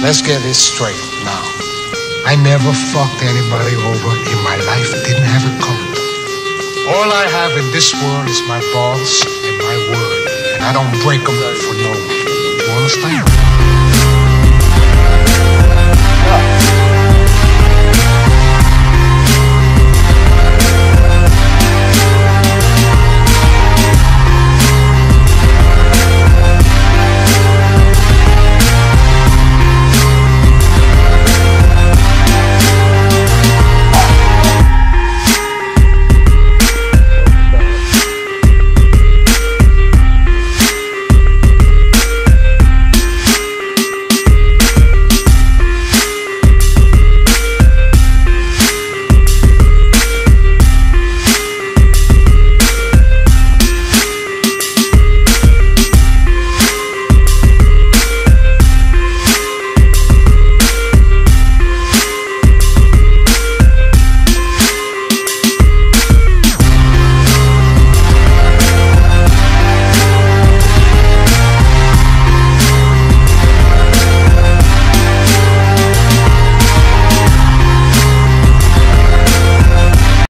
Let's get this straight now. I never fucked anybody over in my life. Didn't have a coat. All I have in this world is my balls and my word. And I don't break them for no one. You understand?